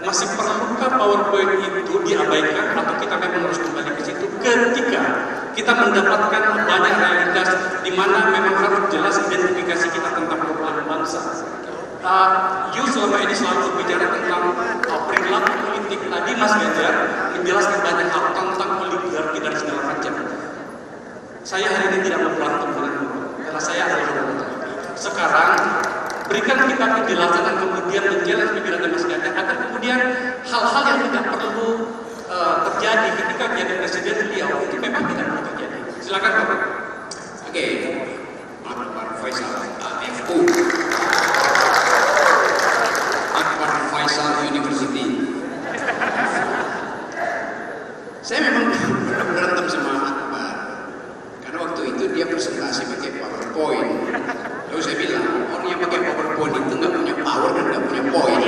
masih perlukah PowerPoint itu diabaikan atau kita memang harus kembali ke situ ketika kita mendapatkan banyak realitas di mana memang harus jelas identifikasi kita tentang problem bangsa. Uh, you selama ini selalu berbicara tentang uh, perilaku politik. Tadi Mas Ganjar menjelaskan banyak hal tentang oligarki dan segala macam. Saya hari ini tidak mau berantem karena saya adalah Sekarang berikan kita penjelasan dan kemudian menjelaskan pikiran kemudian hal-hal yang tidak perlu uh, terjadi ketika menjadi presiden beliau itu memang tidak perlu terjadi. Silakan. Oke, Akbar Faisal, AFU. Akbar Faisal University. Saya memang pernah berantem sama Akbar. Karena waktu itu dia presentasi pakai PowerPoint. Lalu saya bilang, orang yang pakai PowerPoint itu nggak punya power dan nggak punya poin.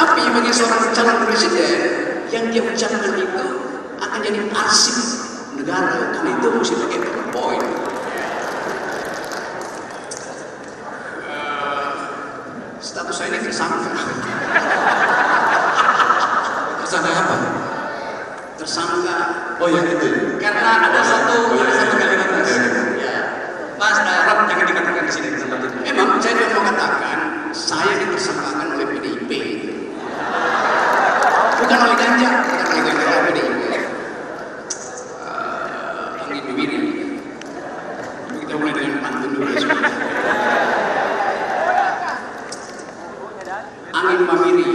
Tapi bagi seorang calon presiden yang dia ucapkan itu akan jadi arsip negara kan itu mesti pakai PowerPoint. Eh, status saya ini tersangka. Tersangka apa? Tersangka Oh ya itu. Karena ada satu ada satu kalimat Mas. Ya. Mas uh, Rob jangan dikatakan di sini. Memang saya juga mau katakan saya ditersangkakan oleh PDIP. Bukan oleh Ganjar, bukan oleh Ganjar, oleh PDIP. Uh, angin bibir. Kita mulai dengan pantun dulu. ya, sudah. Angin mamiri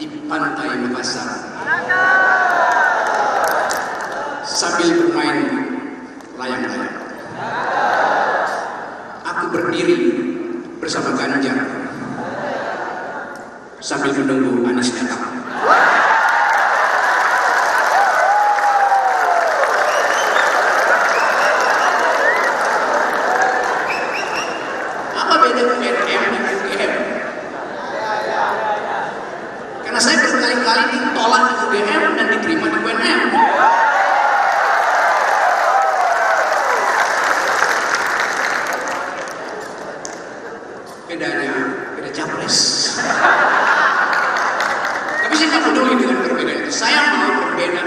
di pantai Makassar sambil bermain layang-layang. Aku berdiri bersama Ganjar sambil menunggu Anies datang. Apa beda UNM dan UGM? Saya berkali-kali ditolak di UGM dan diterima di UNM. bedanya beda capres tapi saya nggak peduli dengan perbedaan itu saya mau berbeda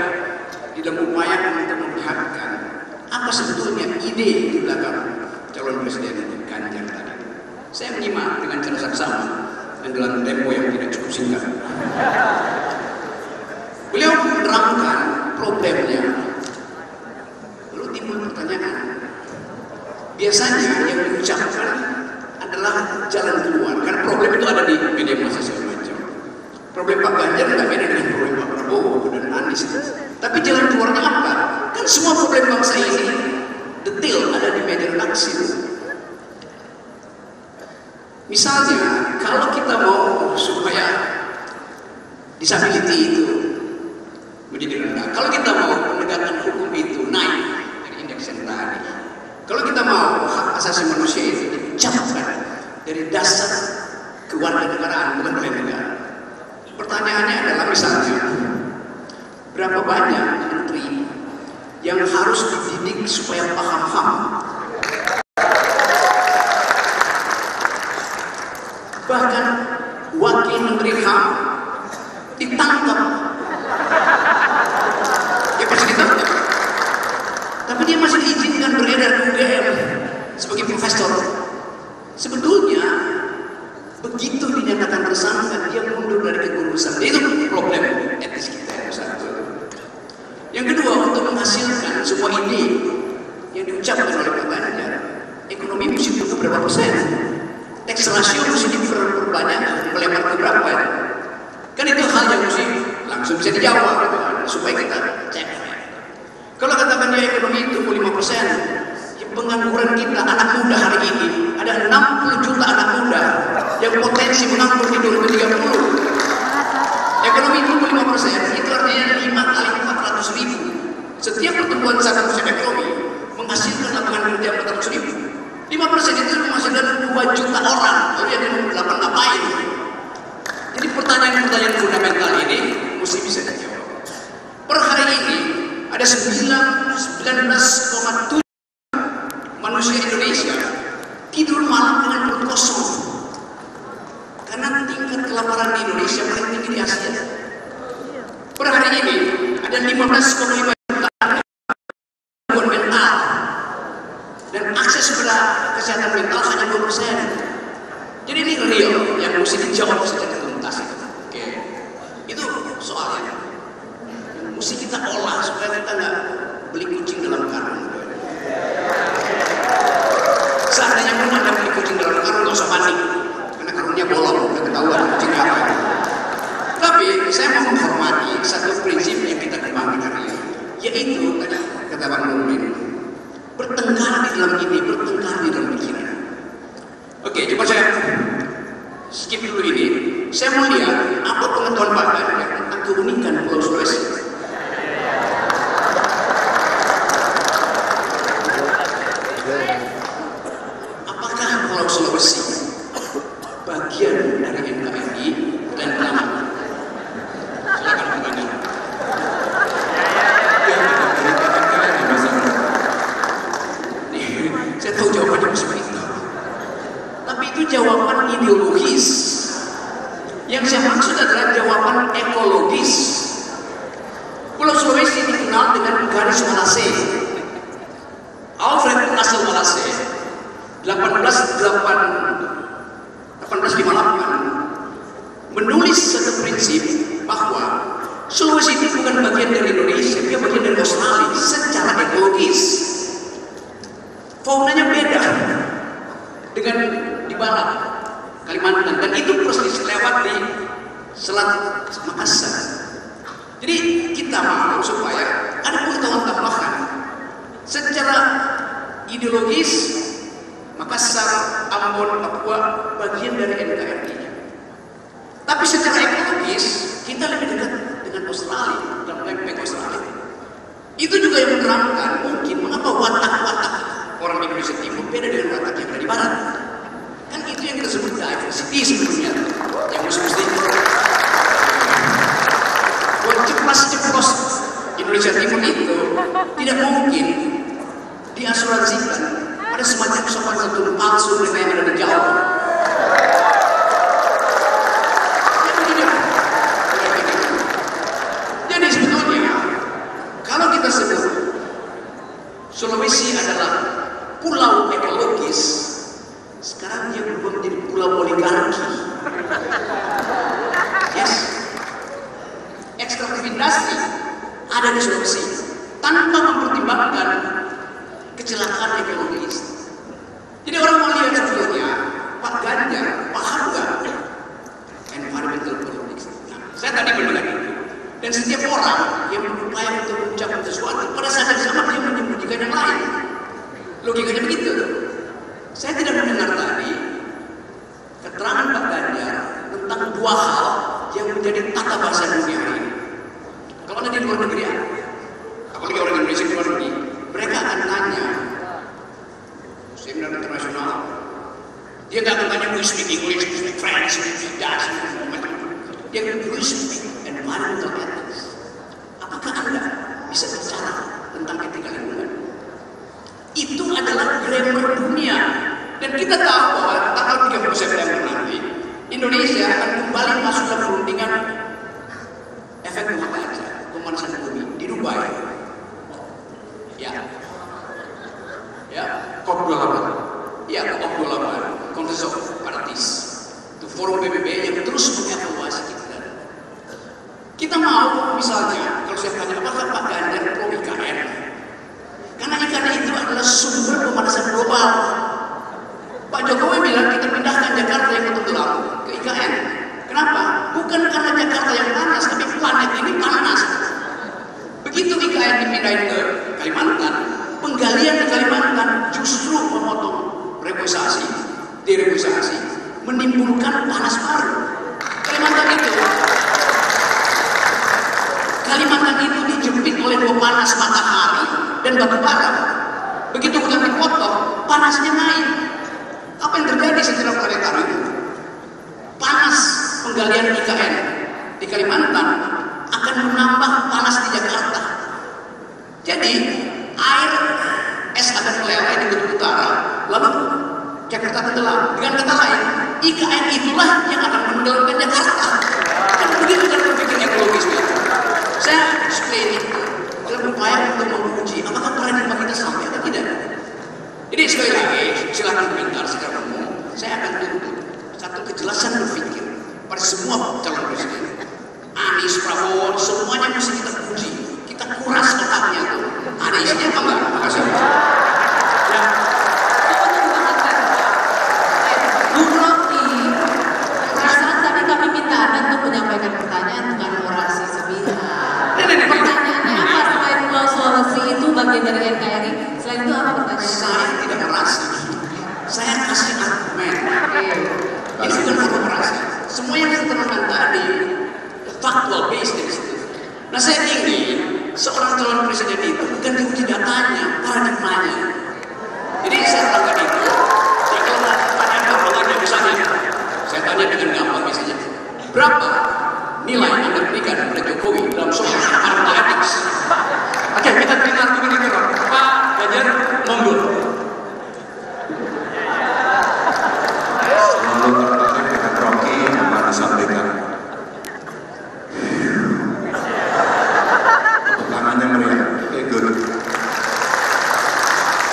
di dalam upaya untuk memperlihatkan apa sebetulnya ide di belakang calon presiden Ganjar tadi saya menyimak dengan cara saksama dan dalam tempo yang tidak cukup singkat beliau menerangkan problemnya lalu timbul pertanyaan biasanya yang diucapkan adalah jalan keluar. Karena problem itu ada di media massa segala macam. Problem Pak Ganjar nggak beda dengan problem Pak Prabowo dan Anies. Tapi jalan keluarnya apa? Kan semua problem bangsa ini detail ada di media redaksi. Misalnya, kalau kita mau supaya disability itu menjadi rendah, kalau kita mau penegakan hukum itu naik dari indeks yang tadi, kalau kita mau hak asasi manusia itu diucapkan dari dasar kewarganegaraan bukan oleh negara. Pertanyaannya adalah misalnya berapa banyak menteri yang harus dididik supaya paham HAM ditangkap. Ya pasti ditangkap. Tapi dia masih diizinkan beredar di UGM sebagai profesor. Sebetulnya begitu dinyatakan tersangka dia mundur dari kegurusan. Itu problem etis kita yang satu. Yang kedua untuk menghasilkan sebuah ide yang diucapkan oleh Pak Ganjar, ekonomi mesti tumbuh berapa persen? Tax ratio mesti diperbanyak, melebar ke berapa? Kan itu hal yang mesti langsung bisa dijawab gitu kan, supaya kita cek. Kalau katakan dia ekonomi tumbuh 5 persen, ya pengangguran kita anak muda hari ini ada 60 juta anak muda yang potensi menganggur di 2030. Ekonomi tumbuh 5 persen, itu artinya 5 kali 400 ribu. Setiap pertumbuhan satu persen ekonomi menghasilkan lapangan kerja 400 ribu. 5 persen itu menghasilkan 2 juta orang. Lalu yang 58 ngapain? Jadi pertanyaan-pertanyaan fundamental ini mesti bisa dijawab. Per hari ini ada 19,7 manusia Indonesia tidur malam dengan perut kosong. Karena tingkat kelaparan di Indonesia paling tinggi di Asia. Per hari ini ada 15,5 juta gangguan mental dan akses pada kesehatan mental hanya 2 persen. Jadi ini real yang mesti dijawab secara tuntas. Oke, itu soalnya mesti kita olah supaya kita nggak beli kucing dalam karung. Seandainya pun anda beli kucing dalam karung nggak usah panik karena karungnya bolong udah ketahuan kucing apa. Tapi saya mau menghormati satu prinsip yang kita kembangkan hari ini, yaitu kata Bang Nurdin, bertengkar di dalam ini, bertengkar di dalam pikiran. Oke, coba saya skip dulu ini. Saya mau lihat apa pengetahuan Pak Ganjar tentang keunikan Pulau Sulawesi. Apakah Pulau Sulawesi bagian dari NKRI dan nama? Silakan Pak Ganjar. Ya, dari KKN Mas Andi. Nih, saya tahu jawabannya seperti itu. Tapi itu jawaban ideologis. Yang saya maksud adalah jawaban ekologis. Pulau Sulawesi dikenal dengan garis Walase. Alfred Russel Walase 1858 1858 menulis satu prinsip bahwa Sulawesi itu bukan bagian dari Indonesia, dia bagian dari Australia secara ekologis. Faunanya beda dengan di barat Kalimantan dan itu persis lewat di Selat Makassar. Jadi kita mau supaya ada pengetahuan tambahan secara ideologis Makassar, Ambon, Papua bagian dari NKRI. Tapi secara ekologis kita lebih dekat dengan Australia dan lempeng Australia. Itu juga yang menerangkan mungkin mengapa watak-watak orang Indonesia Timur beda dengan watak yang ada di Barat. Kan itu yang kita sebut diversity sebetulnya. Yang mesti buat ceplas ceplos Indonesia Timur itu tidak mungkin diasuransikan pada semacam sopan santun palsu mereka yang ada di Jawa. Ya, begini. Ya, begini. Jadi sebetulnya kalau kita sebut Sulawesi adalah pulau ekologis, sekarang dia berubah menjadi pulau oligarki. Yes. Ekstraktif industri ada di Sulawesi tanpa mempertimbangkan kecelakaan ekologis. Jadi orang mau lihat sebetulnya Pak Ganjar paham nggak environmental politics? Nah, saya tadi mendengar itu. Dan setiap orang yang berupaya untuk mengucapkan sesuatu, pada saat yang sama dia menyembunyikan yang lain. Logikanya begitu. Saya tidak mendengar tadi keterangan Pak Ganjar tentang dua hal yang menjadi tata bahasa dunia hari ini. Kalau ada di luar negeri, ya, apalagi orang Indonesia di luar negeri, mereka akan tanya seminar internasional. Dia nggak akan tanya, we speak English, we speak French, we speak Dutch, we speak macam-macam." Dia akan we speak environmental ethics. Apakah Anda bisa bicara tentang etika lingkungan? Itu adalah grammar dunia. Dan kita tahu bahwa tanggal 30 September nanti, Indonesia akan kembali masuk dalam perundingan efek rumah kaca, pemanasan bumi di Dubai. Ya. COP28. Ya, COP28, Conference of Parties. Itu forum PBB yang terus mengevaluasi kita. Kita mau misalnya, kalau saya tanya, apakah Pak Ganjar pro IKN? Karena IKN itu adalah sumber pemanasan global. Pak Jokowi bilang kita pindahkan Jakarta yang tenggelam ke IKN. Kenapa? Bukan karena Jakarta yang panas, tapi planet ini panas. Begitu IKN dipindahin ke Kalimantan, penggalian di Kalimantan reboisasi, direboisasi, menimbulkan panas baru. Kalimantan itu, Kalimantan itu dijepit oleh dua panas matahari dan batu bara. Begitu hutan dipotong, panasnya naik. Apa yang terjadi setelah planetari itu? Panas penggalian IKN di Kalimantan akan menambah panas di Jakarta. Jadi air es akan meleleh di kutub utara, lalu Jakarta tenggelam. Dengan kata lain, IKN itulah yang akan menenggelamkan Jakarta. Kan begitu cara berpikir ekologis ya. Saya explain itu dalam upaya untuk menguji apakah paradigma kita sampai atau tidak. Jadi sekali lagi, silakan komentar secara umum. Saya akan tuntut satu kejelasan berpikir pada semua calon presiden. Anies, Prabowo, semuanya mesti kita uji. Kita kuras otaknya tuh. Ada isinya apa enggak? Terima kasih. Ya, Bung Rocky, perasaan tadi kami minta Anda untuk menyampaikan pertanyaan dengan orasi sepihak. Nih, nih, nih, nih. Pertanyaannya apa selain Pulau Sulawesi itu bagian dari NKRI? Selain itu apa pertanyaannya? Saya tidak merasa. Saya kasih argumen. Oke. Ini bukan argumentasi. Semua yang saya terangkan tadi factual based dari situ. Nah saya ingin seorang calon presiden itu bukan diuji datanya, paradigmanya. Jadi saya terangkan itu. Ya kalau ada pertanyaan gampangannya misalnya, saya tanya dengan gampang misalnya, berapa nilai Anda berikan kepada Jokowi dalam soal partai Oke, kita terima argumen itu, Rob. Pak Ganjar, monggo. Selalu tertarik dengan Rocky apa disampaikan. Tepuk tangannya meriah. Oke, good.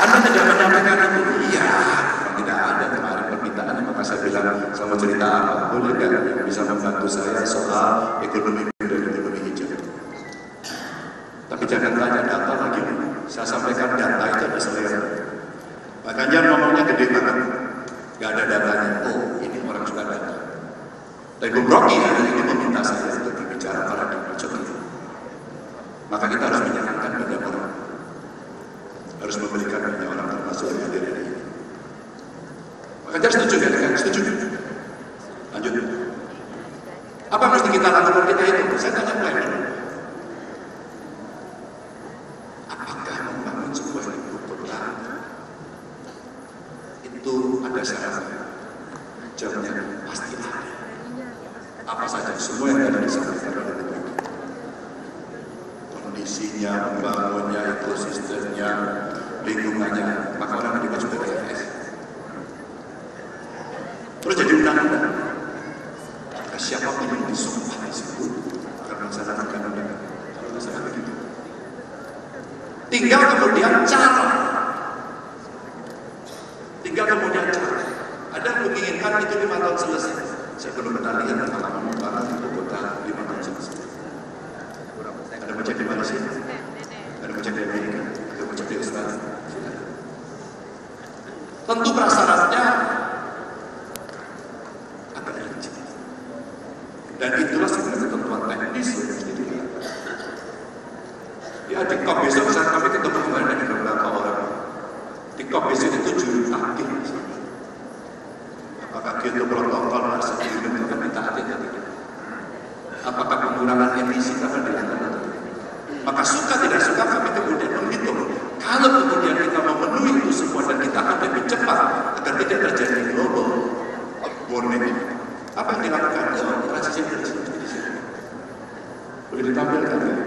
Anda tidak menyampaikan itu? Iya, memang tidak ada kemarin permintaan maka saya bilang saya mau cerita apa boleh nggak yang bisa membantu saya soal ekonomi muda dan ekonomi hijau. Tapi jangan tanya data lagi. Saya sampaikan data itu ada selera. Pak Ganjar ngomongnya gede banget. Gak ada datanya. Oh, ini orang suka data. Dan Bung Rocky hari ini meminta saya untuk berbicara paradigma Jokowi. Maka kita harus menyenangkan banyak orang. Harus memberikan banyak orang termasuk yang hadir hari ini. Pak Ganjar setuju nggak dengan setuju? Lanjut. Apa yang mesti kita lakukan kita itu? Saya tanya mulai. Apakah membangun sebuah ibu kota itu ada syaratnya? Jawabnya pasti ada. Apa saja? Semua yang ada disampaikan oleh Bung. Kondisinya, membangunnya, ekosistemnya, lingkungannya, maka orang juga juga TFS. Terus jadi undang-undang. Maka siapa pun yang disumpah di situ akan melaksanakan undang-undang. Kalau nggak salah begitu. Tinggal kemudian cara. Tinggal kemudian cara. Ada yang menginginkan itu lima tahun selesai. Saya belum pernah lihat pengalaman membangun ibu kota lima tahun selesai. Ada macam di Malaysia, ada macam di Amerika, ada macam di Australia. Tentu prasyaratnya akan licin. Dan itulah sebenarnya ketentuan teknis yang mesti dilihat. Ya di COP besok saat kami ketemu kemarin dengan beberapa orang. Di COP besok itu juru takdir. Apakah gitu protokol masa itu akan ditaati atau tidak? Apakah pengurangan emisi akan dilakukan atau tidak? Maka suka tidak suka kami kemudian menghitung. Kalau kemudian kita memenuhi itu semua dan kita akan lebih cepat agar tidak terjadi global warming. Apa yang dilakukan? Oh, transisi energi di sini. Boleh ditampilkan nggak?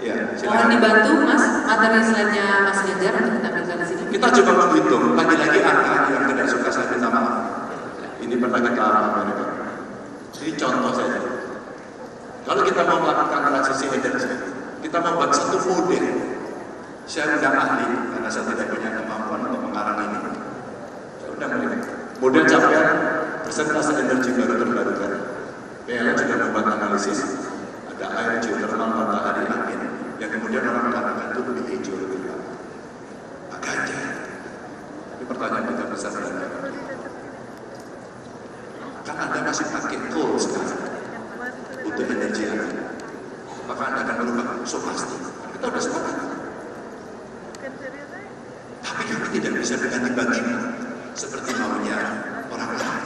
Ya, Mohon silakan. dibantu Mas, materi slide-nya Mas Ganjar untuk ditampilkan di sini. Kita coba menghitung, lagi-lagi angka yang tidak suka saya minta maaf. Ini pernah kita alami. Ini contoh saja. Kalau kita mau melakukan transisi energi, kita membuat satu model. Saya undang ahli, karena saya tidak punya kemampuan untuk mengarang ini. Saya undang mereka. Model capaian persentase energi baru terbarukan. PLN sudah membuat analisis, ada air geothermal matahari angin, yang kemudian orang mengatakan itu lebih hijau lebih apa ganja pertanyaan kita besar dan kan anda masih pakai coal sekarang untuk energi anda. Apakah anda akan merubah so pasti. Kita sudah sepakat. Tapi kami tidak bisa dengan tiba-tiba seperti maunya orang lain.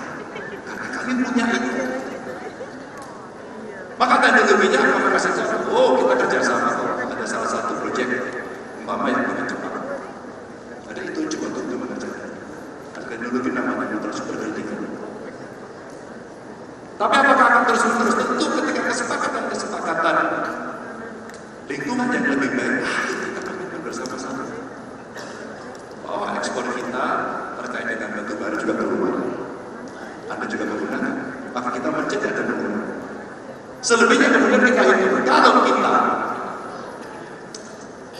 Karena kami punya itu maka teknologinya apa merasa oh kita kerjasama ada salah satu proyek umpama yang dengan Jepang. Ada itu coba untuk mengerjakan. Ada teknologi namanya motor super critical. Tapi apakah akan terus menerus? Tentu ketika kesepakatan-kesepakatan lingkungan yang lebih baik, ayo kita komitmen bersama-sama. Bahwa ekspor kita terkait dengan batu bara juga keluar. Anda juga menggunakan. Maka kita mencegah dan menggunakan. Selebihnya kemudian kita hitung. Kalau kita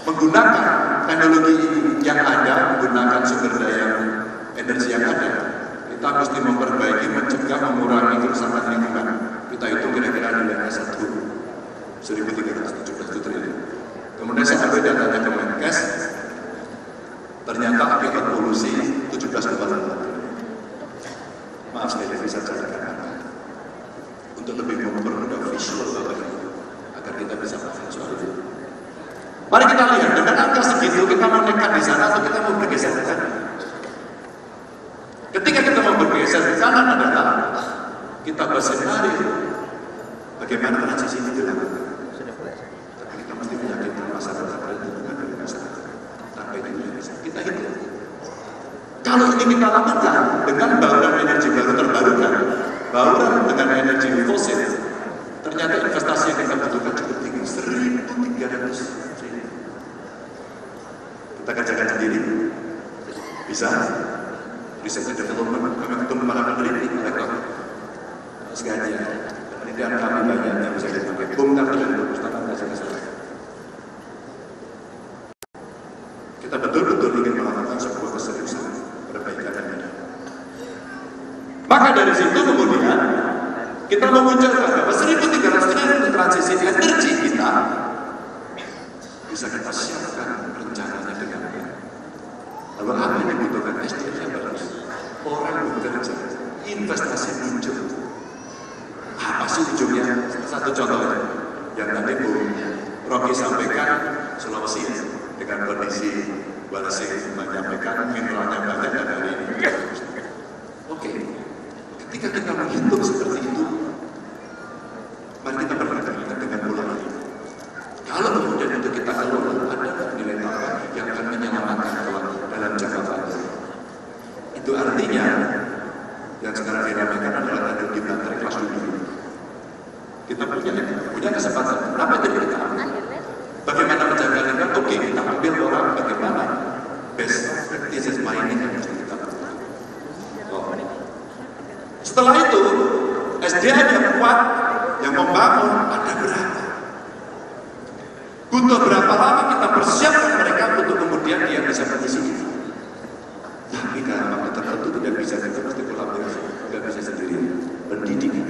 menggunakan teknologi yang ada, menggunakan sumber daya energi yang ada, kita mesti memperbaiki, mencegah, mengurangi kerusakan lingkungan. Kita hitung kira-kira nilainya satu 1.317 triliun. Kemudian saya ambil datanya ke Menkes, ternyata akibat polusi 17,8 triliun. Maaf saya bisa carikan untuk lebih mempermudah visual Bapak Ibu agar kita bisa paham itu. Mari kita lihat dengan angka segitu kita mau nekat di sana atau kita mau bergeser ke sana. Ketika kita mau bergeser ke sana adalah kita bersenario bagaimana transisi ini dilakukan. Tapi kita mesti meyakinkan masyarakat dan hubungan dari masyarakat. Tanpa itu tidak bisa. Kita hitung. Kalau ini kita lakukan dengan bauran energi baru terbarukan, dengan energi fosil, ternyata investasi yang kita butuhkan cukup tinggi, 1.300 triliun. Kita kerjakan sendiri, bisa. Research and development, kami ketemu para peneliti, mereka segaja. Penelitian kami banyak yang bisa dipakai. Bongkar dengan perpustakaan kasih ke saya. Kita betul-betul ingin melakukan sebuah keseriusan perbaikan yang ada. Maka dari situ kemudian kita memunculkan bahwa 1.300 triliun untuk transisi energi kita bisa kita siapkan rencananya dengan baik. Lalu apa yang dibutuhkan SDM yang bagus? Orang bekerja, investasi muncul. Apa sih ujungnya? Satu contoh. Yang tadi Bu Rocky sampaikan Sulawesi dengan kondisi Walasi menyampaikan mineralnya banyak dan hari ini. Oke, ketika kita menghitung seperti itu, mari kita perhatikan dengan pola ini. Kalau kemudian itu kita kelola, ada nilai tambah yang akan menyelamatkan kelak dalam jangka panjang. Itu artinya yang sekarang dinamakan adalah teknologi baterai kelas dunia. Kita punya punya kesempatan. Kenapa tidak kita ambil? Bagaimana menjaga lingkungan? Oke, kita ambil orang bagaimana best practices mining yang harus kita lakukan. Oh. Setelah itu, SDM yang kuat, yang membangun, ada berapa? Butuh berapa lama kita persiapkan mereka untuk kemudian dia bisa mengisi itu? Tapi karena waktu tertentu tidak bisa kita mesti kolaborasi, tidak bisa sendiri. Pendidikan,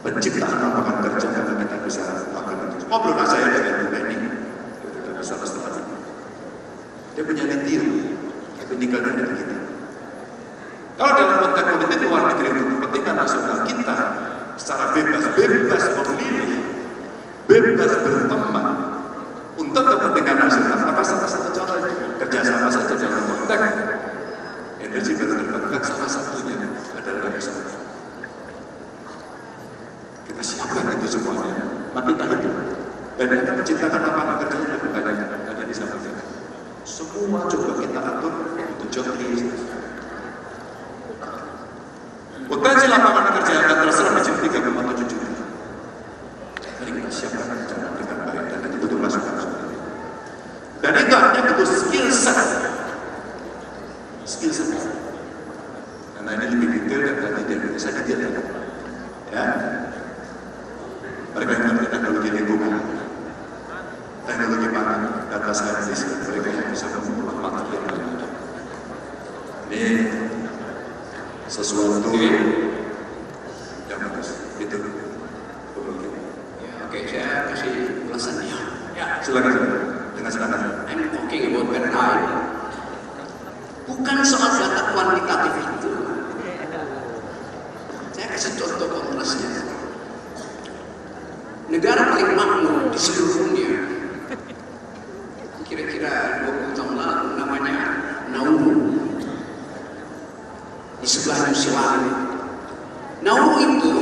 penciptaan lapangan kerja karena kita bisa lakukan itu. Ngobrol saya dengan Bu Benny, kita bisa lestari. Dia punya lithium, tapi nikelnya dari kita. Kalau dalam konteks politik luar negeri untuk kepentingan nasional kita secara bebas, bebas memilih, bebas berteman untuk kepentingan nasional. Maka salah satu contoh kerjasama saja dalam konteks energi baru terbarukan salah satunya adalah ke sana. Kita siapkan itu semuanya, maka kita hidup. Dan yang akan menciptakan lapangan kerja yang banyak ada di sana. Semua coba kita atur untuk creation. Potensi lapangan Negara paling makmur di seluruh dunia. Kira-kira 20 tahun lalu namanya Nauru. Di sebelah Nusilani. Nauru itu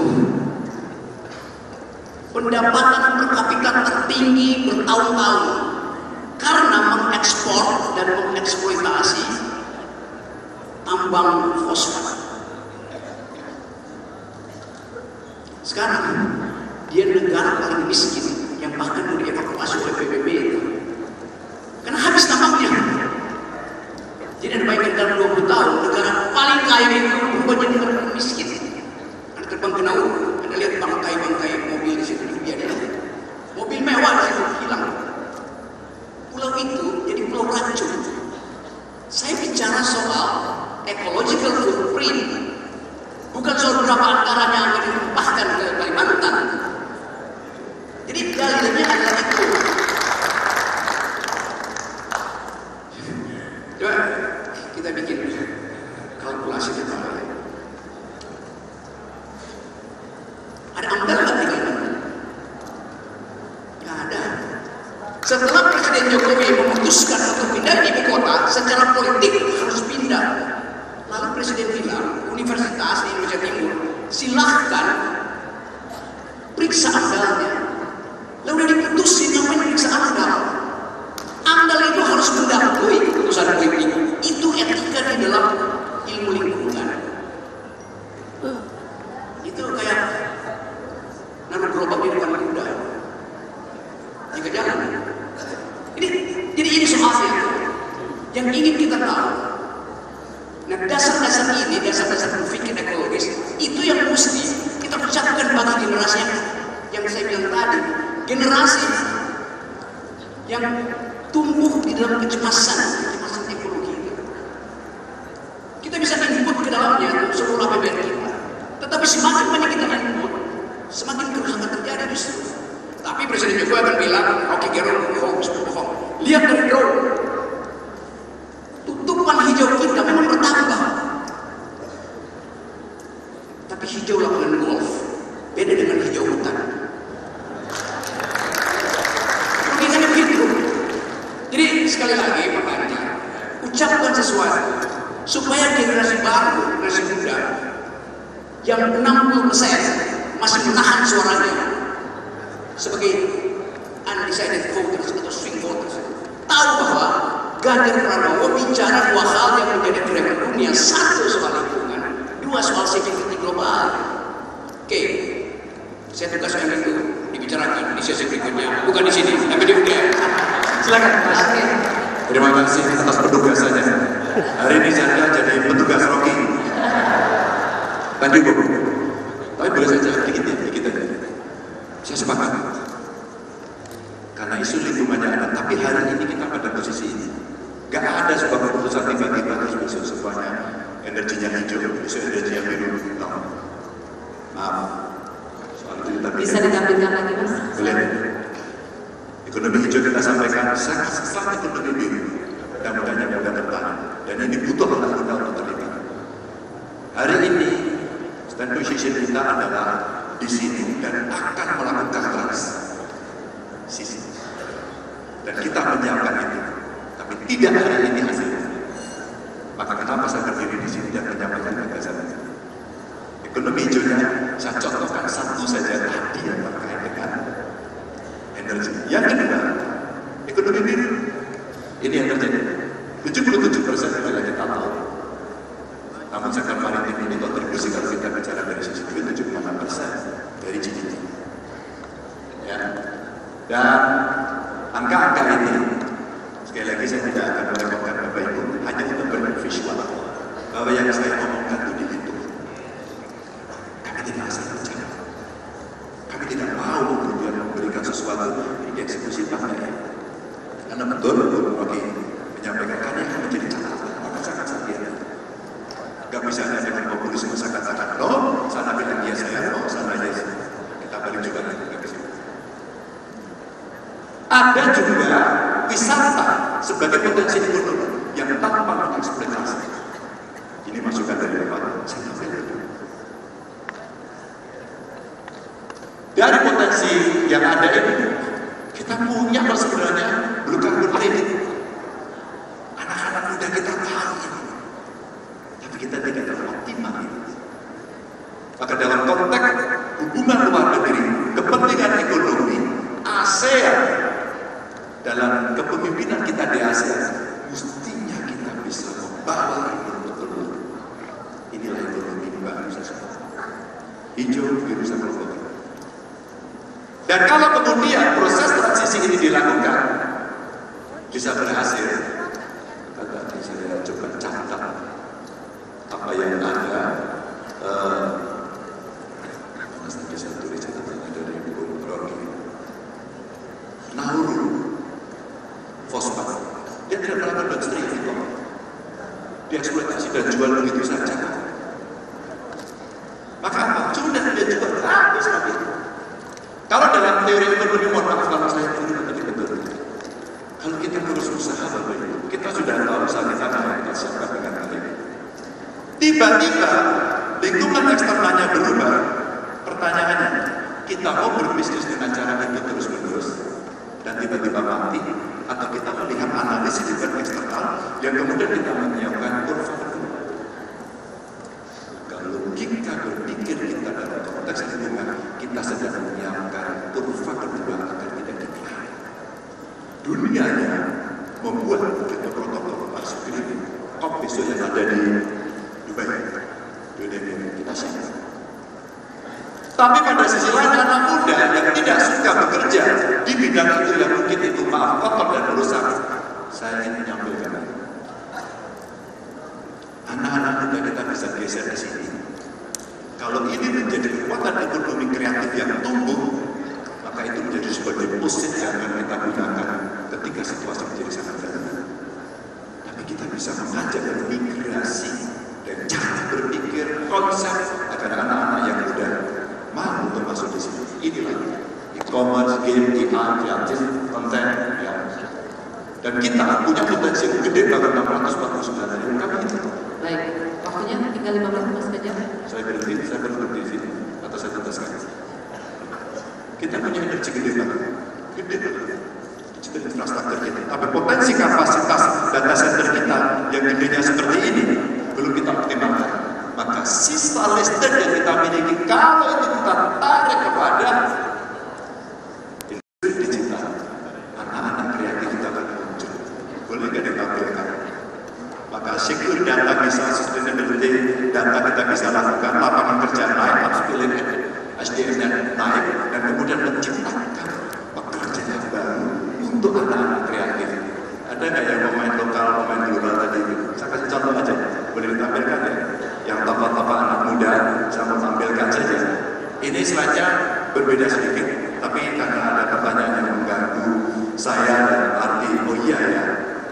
pendapatan per kapita tertinggi bertahun-tahun karena mengekspor dan mengeksploitasi tambang fosfat. seluruh free Bukan soal berapa antaranya yang dilimpahkan ke Kalimantan. Jadi dalilnya yang ingin kita tahu. Nah dasar-dasar ini, dasar-dasar berpikir ekologis, itu yang mesti kita ucapkan pada generasi yang, yang saya bilang tadi. Generasi yang tumbuh di dalam kecemasan, kecemasan ekologi itu. Kita bisa input ke dalamnya seluruh APBN kita. Tetapi semakin banyak kita input, semakin kerusakan terjadi justru. Tapi Presiden Jokowi akan bilang, oke okay, Gerald, hoax, bohong. Lihat dari drone, voters atau swing voters tahu bahwa Ganjar Pranowo bicara dua hal yang menjadi trend dunia. Satu soal lingkungan dua soal security global. Oke okay. saya tugaskan itu dibicarakan di sesi berikutnya. Bukan di sini tapi di UGM silakan. Mas terima kasih atas petugasannya. Hari ini saya jadi petugas Rocky lanjut Bu. Tapi boleh saya jawab dikit ya dikit aja. Saya sepakat. vida para la vida. ada juga wisata sebagai potensi ekonomi yang tanpa mengeksploitasi. Ini masukan dari Pak Saya apa yang ada. eh, Mas nanti saya tulis catatan dari Ibu Rocky. Nauru, fosfat, dia tidak pernah berindustri itu. Dieksploitasi dan jual begitu saja. Maka apa? Sudah dia jual habis habis. Kalau dalam teori ekonomi mohon maaf kalau saya keliru tadi betul. Kalau kita terus usaha Bapak Ibu, kita sudah tahu usaha kita akan kita siapkan dengan baik. Tiba-tiba lingkungan eksternalnya berubah. Pertanyaannya, kita mau berbisnis dengan cara itu terus menerus dan tiba-tiba mati atau kita melihat analisis di luar eksternal yang kemudian kita menyiapkan kurva kedua. Kalau logika berpikir kita dalam konteks lingkungan, kita sedang menyiapkan kurva kedua agar tidak ditirai. Dunianya membuat kita protokol masuk green COP besok yang ada di Dubai. Dunia kita siap. Tapi pada sisi lain anak muda yang tidak suka bekerja di bidang itu yang mungkin itu maaf kotor dan merusak. Saya ingin menyampaikan anak-anak muda kita bisa geser ke sini. Kalau ini menjadi kekuatan ekonomi kreatif yang tumbuh, maka itu menjadi sebagai pusat yang akan kita gunakan ketika situasi menjadi sangat darurat. Tapi kita bisa mengajak migrasi dan cara berpikir konsep agar anak-anak yang muda mau untuk masuk di sini. Inilah e-commerce, game, AI, kreatif, konten, ya. Dan kita punya potensi yang gede banget 649 triliun. Kami itu. Baik, waktunya tinggal 15 menit saja. Saya berhenti, saya berhenti di sini. Atau saya tuntaskan. Kita punya energi gede banget. Gede banget. Digital infrastruktur kita. Tapi potensi kapasitas data center kita yang gedenya seperti ini belum kita optimalkan. Maka sisa listrik yang kita miliki kalau itu kita tarik kepada industri digital, anak-anak kreatif kita akan muncul. Boleh nggak ditampilkan? Maka secure data bisa sustainability, data kita bisa lakukan, lapangan kerja naik, upskilling SDM-nya naik, dan kemudian menciptakan pekerjaan baru untuk anak-anak kreatif. Ada nggak yang pemain lokal, pemain global tadi? Saya kasih contoh aja, boleh ditampilkan ya? Yang tokoh-tokoh anak muda, saya mau tampilkan saja. Ini slide-nya berbeda sedikit, tapi karena ada pertanyaan yang mengganggu saya dan arti, oh iya ya,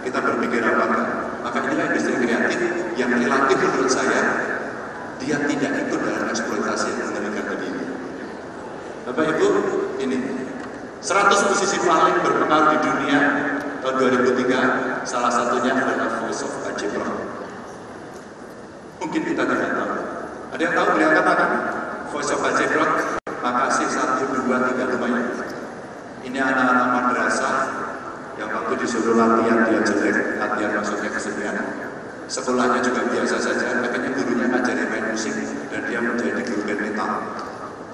kita berpikir apa enggak? Maka inilah industri kreatif yang relatif menurut saya dia tidak ikut dalam eksploitasi yang mengerikan tadi ini. Bapak Ibu, ini 100 musisi paling berpengaruh di dunia tahun 2003 salah satunya adalah Voice of Ajibra. Mungkin kita tidak tahu. Ada yang tahu beliau katakan Voice of Ajibra, makasih satu dua tiga lumayan. Ini anak-anak madrasah yang waktu disuruh latihan dia jelek, latihan masuknya kesenian. Sekolahnya juga biasa saja, akhirnya gurunya ngajari main musik dan dia menjadi guru band metal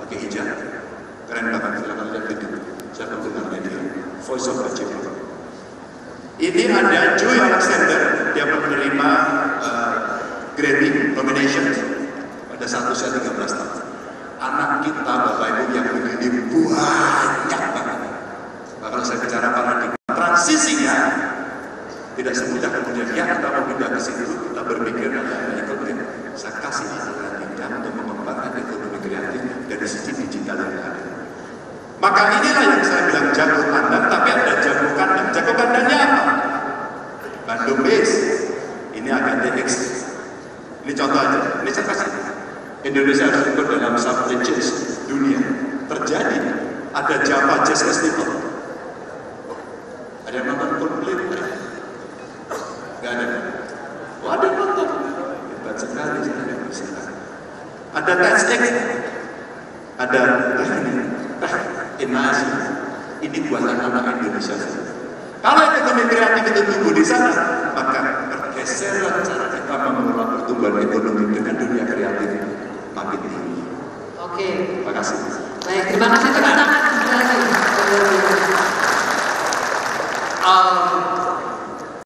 pakai hijab. Keren banget, silakan lihat video. Saya penggemar media, Voice of Ajibra. Ini ada Joy Alexander, dia menerima uh, Grammy nomination pada satu usia 13 tahun. Anak kita, Bapak Ibu yang begini banyak banget. Kalau saya bicara paradigma transisinya tidak semudah kemudian ya kita mau pindah ke situ kita berpikir ada ekonomi saya kasih aliran kita untuk mengembangkan ekonomi kreatif dari sisi digital yang ada maka inilah yang saya bilang jago kandang tapi ada jago kandang jago kandangnya Bandung base ini akan DX ini contoh aja. Ini saya kasih Indonesia harus ikut dalam sub